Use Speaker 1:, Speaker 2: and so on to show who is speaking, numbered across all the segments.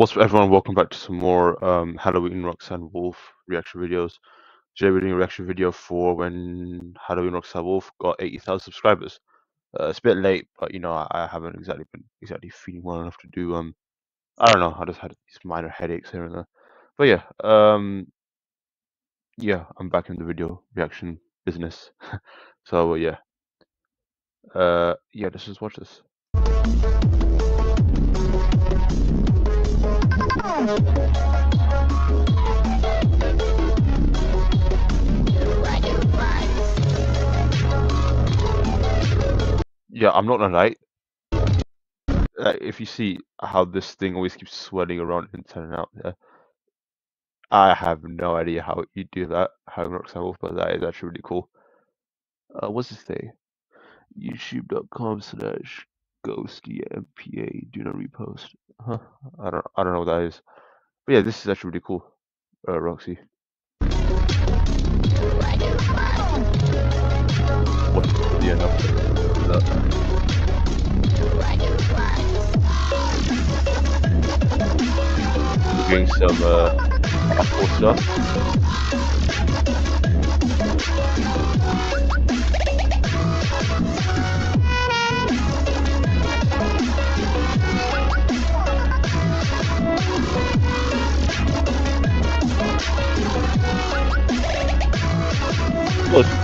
Speaker 1: What's up, everyone? Welcome back to some more um, Halloween Roxanne Wolf reaction videos. Today we're doing a reaction video for when Halloween Roxanne Wolf got 80,000 subscribers. Uh, it's a bit late, but you know I, I, haven't exactly been exactly feeling well enough to do. Um, I don't know. I just had these minor headaches here and there. But yeah, um, yeah, I'm back in the video reaction business. so uh, yeah, uh, yeah, let's just watch this. Yeah, I'm not gonna lie. Uh, if you see how this thing always keeps swelling around and turning out there, I have no idea how you do that, how it works out, but that is actually really cool. Uh, what's this thing? YouTube.com slash ghosty mpa do not repost. Huh? I don't I don't know what that is. But yeah, this is actually really cool. Uh, Roxy. What end of that? doing some uh, cool stuff.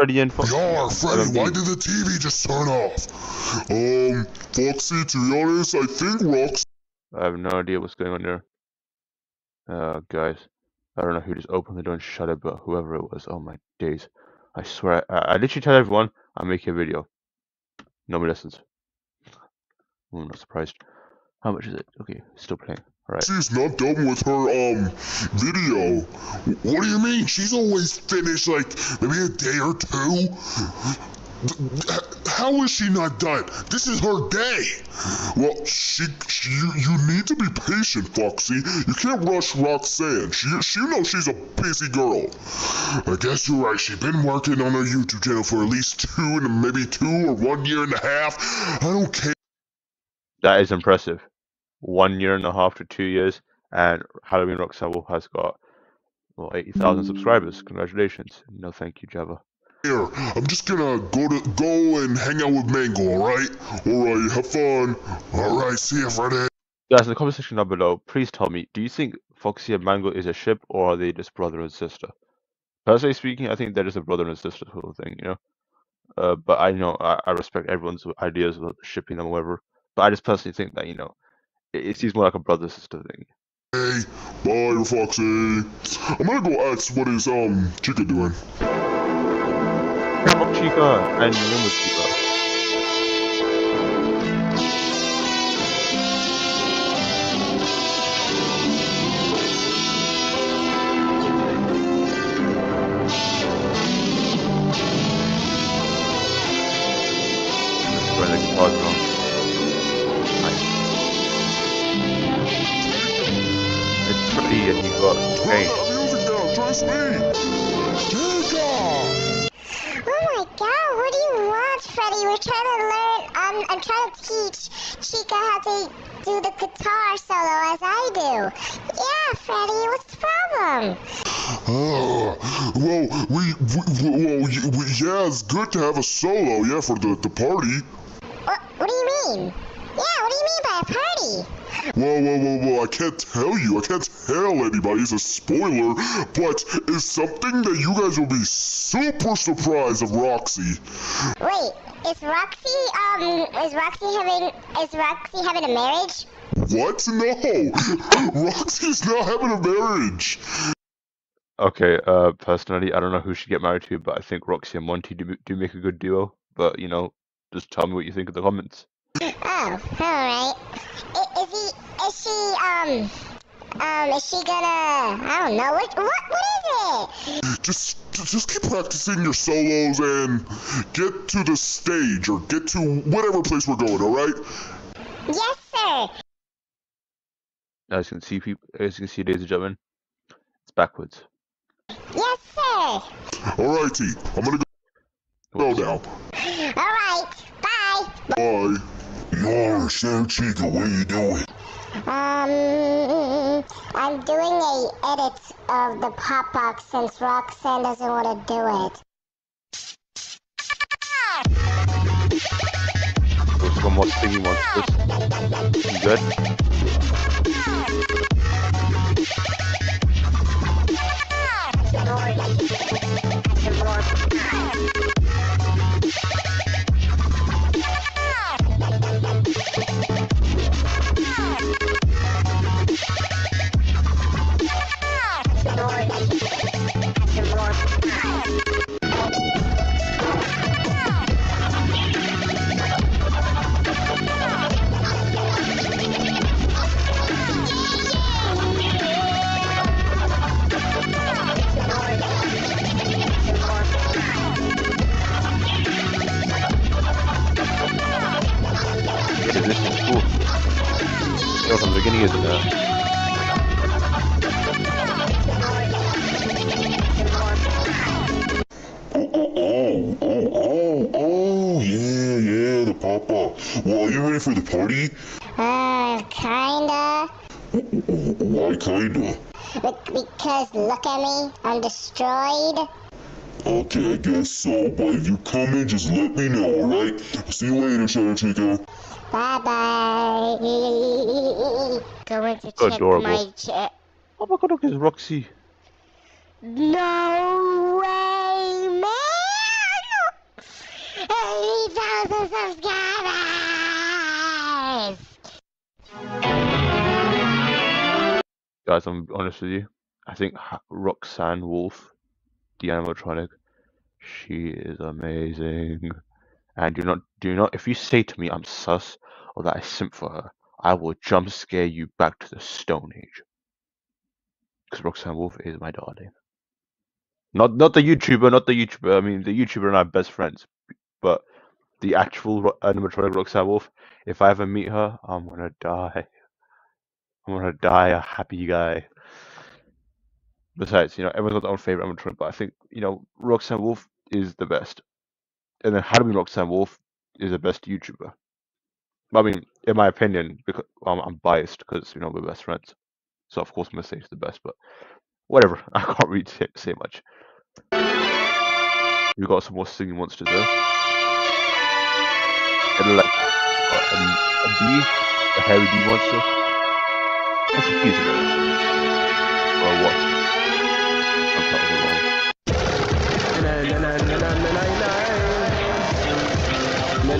Speaker 1: Freddy and Foxy.
Speaker 2: Yeah, Freddy, why did the TV just turn off? Um, Foxy, to be honest, I think Rox.
Speaker 1: I have no idea what's going on there. Uh, guys, I don't know who just opened the door and shut it, but whoever it was, oh my days. I swear, I, I literally tell everyone I'm making a video. Nobody listens. I'm not surprised. How much is it? Okay, still playing. Alright.
Speaker 2: She's not done with her, um, video. What do you mean? She's always finished, like, maybe a day or two. How is she not done? This is her day. Well, she, she you, you need to be patient, Foxy. You can't rush Roxanne. She, she knows she's a busy girl. I guess you're right. She's been working on her YouTube channel for at least two and maybe two or one year and a half. I don't care.
Speaker 1: That is impressive. One year and a half to two years, and Halloween Roxanne has got well 80,000 subscribers. Congratulations. No, thank you, Java.
Speaker 2: Here, I'm just gonna go to go and hang out with Mangle, alright? Alright, have fun. Alright, see you, Friday.
Speaker 1: Guys, in the comment section down below, please tell me, do you think Foxy and Mangle is a ship, or are they just brother and sister? Personally speaking, I think they're just a brother and sister sort of thing, you know? Uh, but I know, I, I respect everyone's ideas about shipping them or whatever. But I just personally think that, you know, it, seems more like a brother-sister thing.
Speaker 2: Hey, bye, Foxy. I'm gonna go ask what is, um, Chica doing.
Speaker 1: Toy Chica and Momo Chica. Where the guitar's got paint.
Speaker 2: Turn that music down, trust. Chica!
Speaker 3: Oh my god, what do you want, Freddy? We're trying to learn, um, I'm trying to teach Chica how to do the guitar solo as I do. Yeah, Freddy, what's the problem?
Speaker 2: Oh, well, we, we well, we, yeah, it's good to have a solo, yeah, for the, the party.
Speaker 3: What, what do you mean? Yeah, what do you mean by a party?
Speaker 2: Whoa, whoa, whoa, whoa, I can't tell you. I can't tell anybody. It's a spoiler, but it's something that you guys will be super surprised of Roxy.
Speaker 3: Wait, is Roxy, um, is Roxy having, is Roxy having a marriage?
Speaker 2: What? No! Roxy's not having a marriage!
Speaker 1: Okay, uh, personally, I don't know who she should get married to, but I think Roxy and Monty do, do make a good duo. But, you know, just tell me what you think in the comments.
Speaker 3: Oh, alright. Is he, is she, um, um, is she gonna, I don't know, what, what, what is it?
Speaker 2: Just, just keep practicing your solos and get to the stage or get to whatever place we're going, alright?
Speaker 3: Yes, sir.
Speaker 1: As you can see, people, as you can see, ladies and gentlemen, it's backwards.
Speaker 3: Yes, sir.
Speaker 2: Alrighty, I'm gonna go now.
Speaker 3: Alright, bye.
Speaker 2: Bye. Yo, so Chica, what are you doing?
Speaker 3: Um, Um, I'm doing a edit of the pop box since Roxanne doesn't want to do it.
Speaker 1: There's one more stingy monsters. You good? Yeah, It?
Speaker 2: Oh, oh, oh, oh, oh, yeah, yeah, the papa. Well, are you ready for the party?
Speaker 3: Uh, kinda.
Speaker 2: Why kinda?
Speaker 3: Be- because look at me, I'm destroyed.
Speaker 2: Okay, I guess so, but if you come in, just let me know, alright? See you later, Shadow Chica.
Speaker 3: Bye bye. Going to check
Speaker 1: Adorable.
Speaker 3: my check.
Speaker 1: Oh my god, look, it's Roxy.
Speaker 3: No way, man! 80,000 subscribers!
Speaker 1: Guys, I'm honest with you. I think Roxanne Wolf, the animatronic, she is amazing. And do not, do not, if you say to me I'm sus or that I simp for her, I will jump scare you back to the Stone Age. Because Roxanne Wolf is my darling. Not, not the YouTuber, not the YouTuber. I mean, the YouTuber and I are best friends, but the actual animatronic Roxanne Wolf. If I ever meet her, I'm gonna die. I'm gonna die a happy guy. Besides, you know, everyone's got their own favorite animatronic, but I think you know Roxanne Wolf is the best, and then Halloween Roxanne Wolf is the best YouTuber. I mean, in my opinion, because I'm, biased because you know we're best friends, so of course I'm gonna say the best. But whatever, I can't really say, say much. We got some more singing monsters there. And like um, a bee, a hairy bee monster. What's a piece of it? Or a wasp? I'm probably wrong.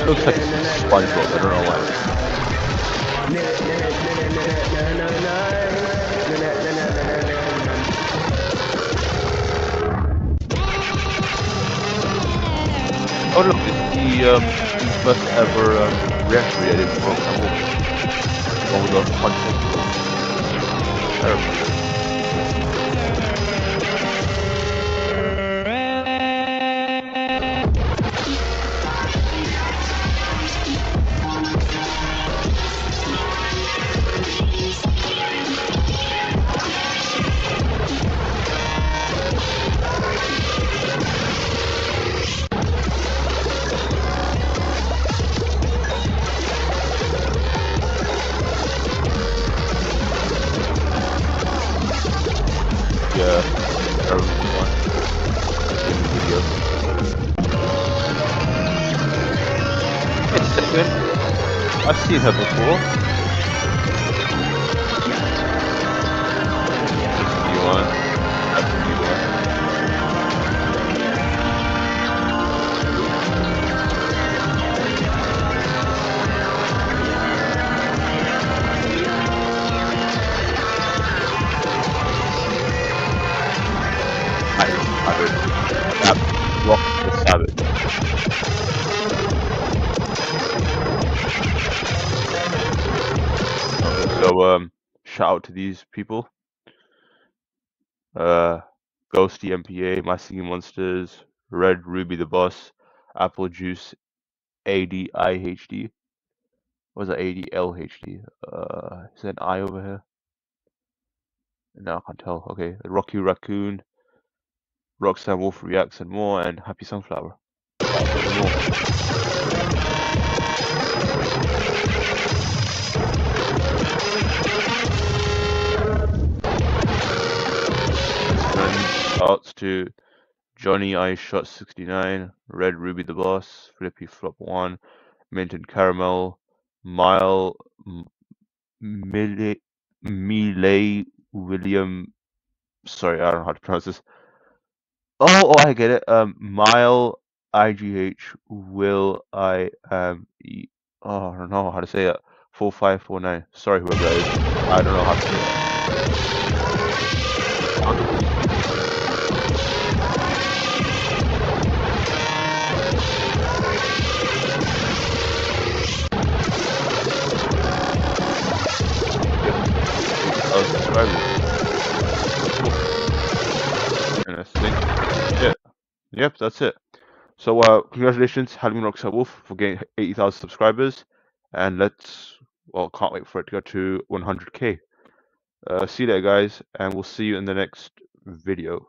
Speaker 1: It looks like SpongeBob. I don't know why. Oh look, it's the um, first ever um, reaction we did the punch. Terrible. So um, shout out to these people. Uh, Ghosty MPA, My Singing Monsters, Red Ruby the Boss, Apple Juice, ADIHD. What was that? ADLHD. Uh, is there an I over here? No, I can't tell. Okay, Rocky Raccoon, Rockstar Wolf Reacts and More, and Happy Sunflower. And outs to Johnny I Shot 69, Red Ruby the Boss, Flippy Flop 1, Mint Caramel, Mile, Mille, Mille William, sorry, I don't know how to pronounce this, Oh, oh, I get it. Um, Mile, IGH, Will, I, um, e, oh, I don't know how to say it. 4549. Sorry, whoever that is. I don't know how to say it. Yep, that's it. So uh, congratulations, Halloween Rockstar Wolf, for getting 80,000 subscribers, and let's well, can't wait for it to go to 100k. Uh, see you later, guys, and we'll see you in the next video.